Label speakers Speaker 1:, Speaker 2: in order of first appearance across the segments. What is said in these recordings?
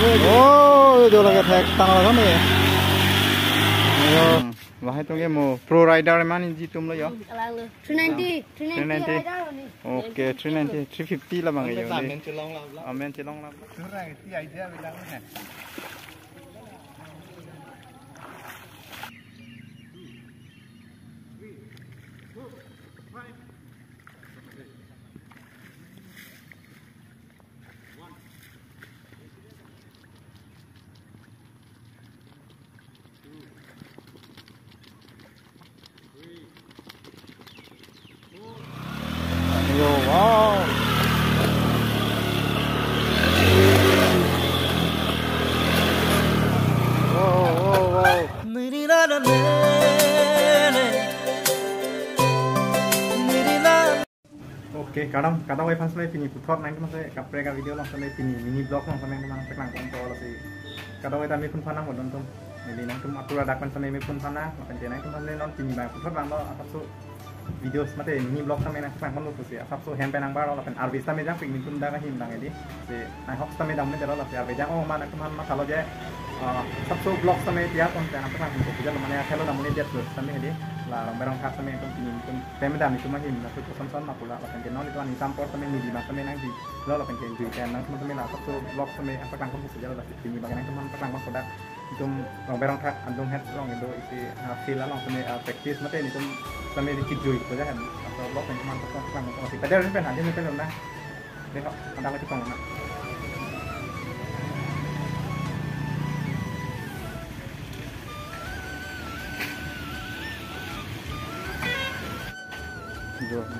Speaker 1: 오, 돌아가 택당을 하네. 이거 와해 동게 뭐 프로라이더만 인지 좀 넣어요.
Speaker 2: 390, 390.
Speaker 1: 오케이, 390, 350라 방에
Speaker 3: 요. 아멘,
Speaker 1: 지롱 라.
Speaker 3: 아멘, 지롱 라.
Speaker 1: 그래, 이 아이디어 왜 나오냐? Oke, kadang kadang way pas pini putar nang teman saya kapre ka video langsung sampai pini mini blog langsung sampai teman saya nang kontrol sih. Kadang way tami pun panang modon tum. Jadi nang tum atura dak pan sampai pun panang, makan jenai tum sampai non pini bang putar bang lo apa su video semate mini blog sampai nang nang kono sih. Apa su hem penang bar lo kan arbi sampai jang pini tum dak him dang edi. Si nang hok sampai dang men lo arbi jang oh mana teman ma kalau je sab su blog sampai tiap on kan apa nang ko puja lo mana hello namun dia tuh sampai edi larang merang kasa me kon kini kon teme dami tuma hin na tu kosan san makula la kan kenol itu ani sampor teme ni di masa me nang di lo la kan ken di kan nang teme la tu lok teme apa kan kon sejarah la kini bagan nang teman perang mas kodak itu long merang kak andong head long indo isi hasil la long teme practice mate ni tum teme di kijui ko jahan atau lok kan teman perang mas kodak tapi ada ni pen hanya ni pen na เดี๋ยวครับอันดับที่สองนะ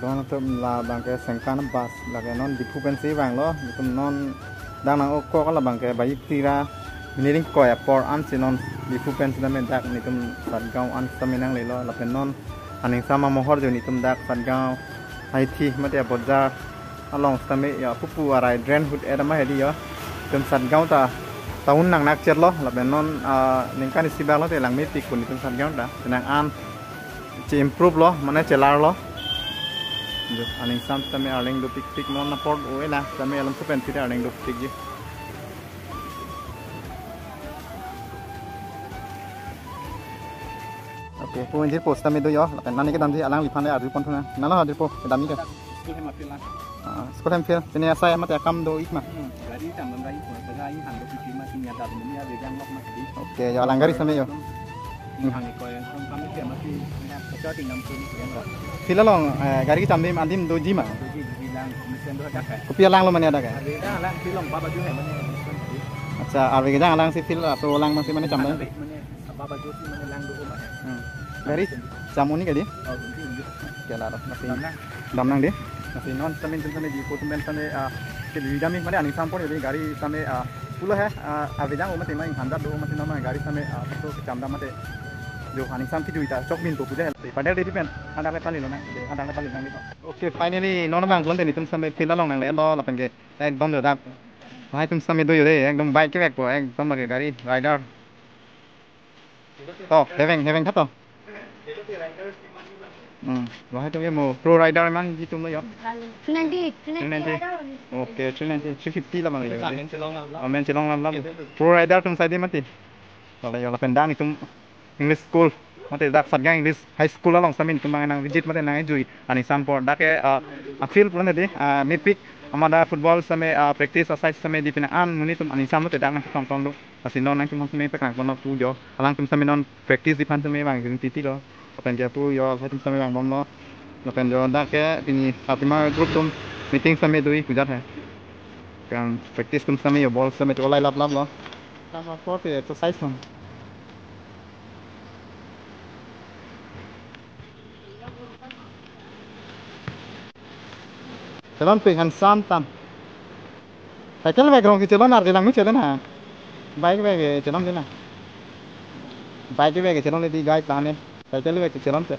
Speaker 1: don tum la bang ke sengkan bas la ke non dipu pensi bang lo tum non dang nang okko kala bang ke bayi tira mining ko ya por an si non dipu pensi na men dak ni tum sat gaw an saminang le lo la pen non aning sama mohor jo ni tum dak sat gaw hai thi matia bodja along same ya pupu arai drain hood era ma hedi ya tum sat gaw ta taun nang nak cher lo la pen non ning kan si bang lo te lang me tik kun tum sat gaw da nang an จะ improve หรอมันน่าจะลาหรอ lo mana celar lo जो अनिंग साम तमे अर्निंग दो pick pick non नपोर्ट ओए ना तमे अलम से पेन फिर अर्निंग दो पिक जी ओके पो इंजर पोस्ट तमे दो यो लकन नानी के दाम जी अलांग लिफान दे आदि पन थना नाला हादिर पो दामी के
Speaker 3: Itu hemat pilah.
Speaker 1: स्कोर हम फिर तने ऐसा मत कम दो इक मा
Speaker 3: Dari tambah lagi kalau saya ini hang lebih masih nyata ini ada yang lok masih.
Speaker 1: Okay यो अलंगारी समय यो
Speaker 3: hàng coi không có cái mà thì cho
Speaker 1: tiền năm tiền rồi thì là lòng cái
Speaker 3: cái chăm đi ăn thêm đôi
Speaker 1: gì mà đôi dari jamu ini
Speaker 3: kali? Ya lah
Speaker 1: masih damnang deh masih non tamin tamin di foto men tamin ke di jami mana ani sampor ini gari tamin pulau ya avijang umat ini handa do umat ini nama gari tamin foto kecamda mate जो खानी साम की दुइटा चौकमिन को Puja help पाडा ready pen आदा ले पालिलो ना आदा ले पालिलो ना ओके फाइनली नन बांग लोन देनि तुम सामे फेला लोंग नांगले ल लपन के लाइन बम दो दा भाई तुम सामे दोयो रे एकदम बाइक के बैक पो एकदम लगे गाड़ी राइडर तो हेवेंग हेवेंग था तो Ừ, và hai trong cái mùa pro rider mang
Speaker 2: gì chúng
Speaker 1: tôi
Speaker 2: vậy? Trinity,
Speaker 1: Trinity. Ok, Trinity, Trinity là mọi
Speaker 3: người. Ở mình
Speaker 1: chỉ long làm lắm. Pro rider chúng sai đi mất gì? Rồi là phần đang thì chúng English school. Mati dak satgang English high school lah long samin tum bang nang visit mati nang jui. Ani sampor dak a feel pun tadi mipik amada football same practice aside same di pina an muni tum ani sam mati dak nang tong tong lu. Kasi non nang tum same pek nang kono tu jo. Alang tum same non practice di pan same bang jung titi lo. Kapan dia pu yo tum same bang bom lo. Kapan jo dak ke ini Fatima group tum meeting same dui kujat hai. kan practice kum sampai ya ball sampai tu olay lap lap lo sport ya exercise man Jalan pengan santan. Pakai lagi orang jalan harga langit jalan ha. Baik baik jalan jalan. Baik baik jalan lagi guide tanya. Pakai lagi jalan tu.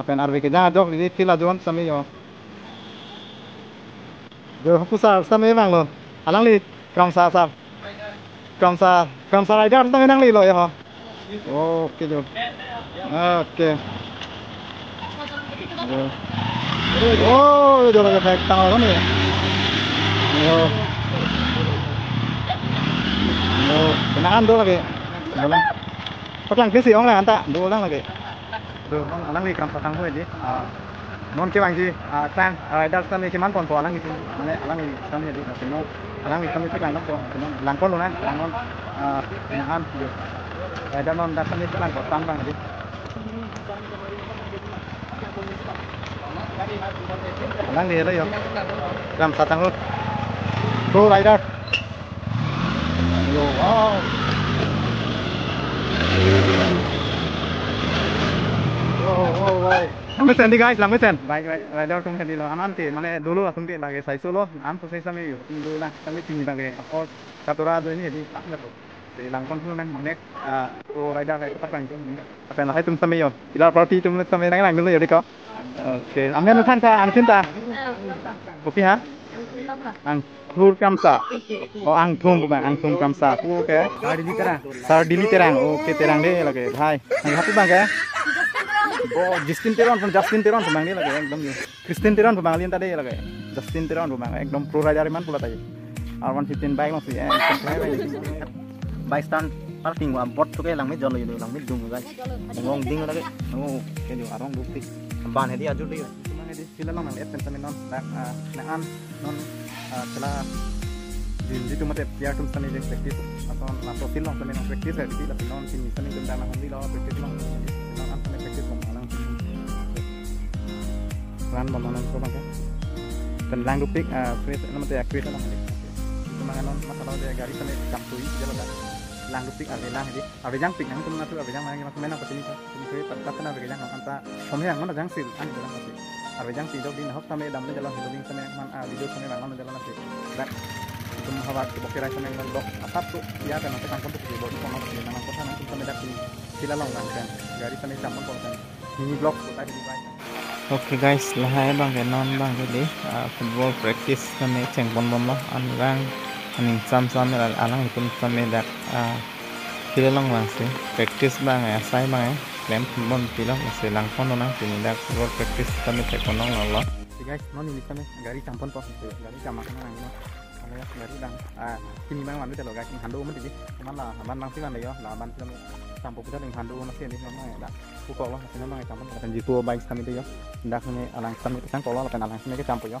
Speaker 1: Nakan arve ke dah dok ni pila juan sami yo. Yo pusar sami bang lo. Alang li kram sa sa. Kram sa kram sa tao mới nang đi rồi yo. ok rồi ok Oh, udah pakai efek tanggal kan nó ăn Yo, kenaan dulu lagi. Dulu. Pak lang cái gì ông này anh ta, dulu lang lagi. Dulu lang lang đi cầm sang quên đi. Non cái bằng gì? À, sang, à, đặt sang cái món còn phò lang cái này, lang cái sang cái đi, cái nó, lang cái sang cái lang nó phò, cái nó, lang con luôn á, lang con, à, nhà ăn được. À, đặt non đặt sang cái lang còn bằng đi đang đi đấy không làm sao tăng luôn pro rider Yo, wow. Lambat sendi guys, lambat sen. Baik, baik. Rider kum sendi lo. Anan ti, mana dulu asum ti lagi size lo. Am sosial sama yo. Dulu lah, kami tinggi lagi. Or, satu rada ini jadi tak ngerti. Pro rider kayak tak lang. Apa yang hai tum sami yo. Ila party tum sami nang lang dulu yo di ko. Oke, ang cinta. Kopi ha? Ang thur kamsa. Oh ang thum bang, ang thum kamsa. Oke. Sardili terang. Sardili terang. Oke, terang deh lagi. Hai. Ang happy bang ya? Oh, Justin Teron from Justin Teron pemang dia lagi ekdom Teron pemang lian tadi lagi. Justin Teron pemang ekdom pro rider man pula tadi. R115 bike masih eh. Bike tu ke lang mi jolo yulu lang mi dung guys. Ngong ding lagi. Oh, ke di arong bukti. Ban hedi ajur dia. Cuma hedi sila lang pensan non nak naan non sila di situ mate biar tum sani jeng praktis atau na profil long sani praktis है di tapi non sini sani jeng dana handi lo praktis long non an sani praktis long alang ran bamanan ko bangka dan lang dupik kris nama te kris lang hadi itu mangan non masalah dia gari sani kaptui jalo kan lang dupik ale lang hadi ave jang pik nang tum na tu ave jang mangan mena ko tini ka tini kris tak kana ave jang anta hom yang mana jang sil an jalan masih ave jang pi dog din hop same dam na jalan hiding same man a video same mangan jalan masih tum hawat ke bokira sa mga dok. Atap to ya kan nanti kangkon to di bodi kono di nama kota nanti sa medak sila lang lang kan gari sa may sampon ko kan mini block to tayo di baik
Speaker 3: Oke guys, lahai bang non bang ke di football practice kami ceng bon bon lah an bang Exam-exam alang hukum sampai dak pilang masih practice bang eh, ya saya bang ya lem pun pilang masih langkon nona sini dak keluar practice kami tekonong Allah.
Speaker 1: Si guys, non ini kami gari campon pos gari campon nang ini. Kami ya, gari dang ah kini bang wanita lo guys handu umat ini. Cuman lah handu nang sih kan ya lah handu sih campur kita dengan handu masih ini memang ya dak kalau lah masih memang campur. Dan jitu baik kami itu ya dak ini alang kami itu kan kalau lapan alang kami kita campur ya.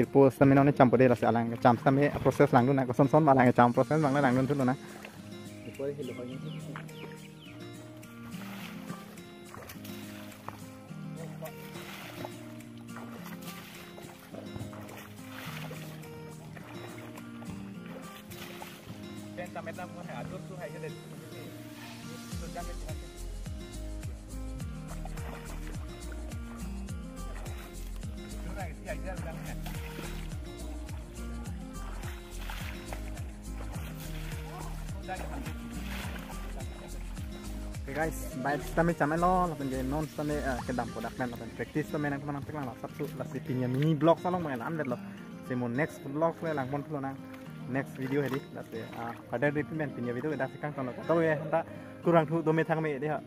Speaker 1: dirpo sami nong ne cham pode la sa lang cham sami process lang dun na ko son son ma lang cham process lang lang dun tu na dirpo hi lo ko ni Sampai tamu hai atur tu hai jadi. Sudah. Yeah, yeah, yeah. Guys, baik. Kami camai lo, lapan jadi non kami kedam produk dan lapan practice kami nak mana teklang lah satu lah si punya mini blog salong main amdet lo. Si next blog le lang pun nang. Next video hedi. Lah pada repeatment punya video dah sekarang kalau tahu ya, tak kurang tu domet thang me dia.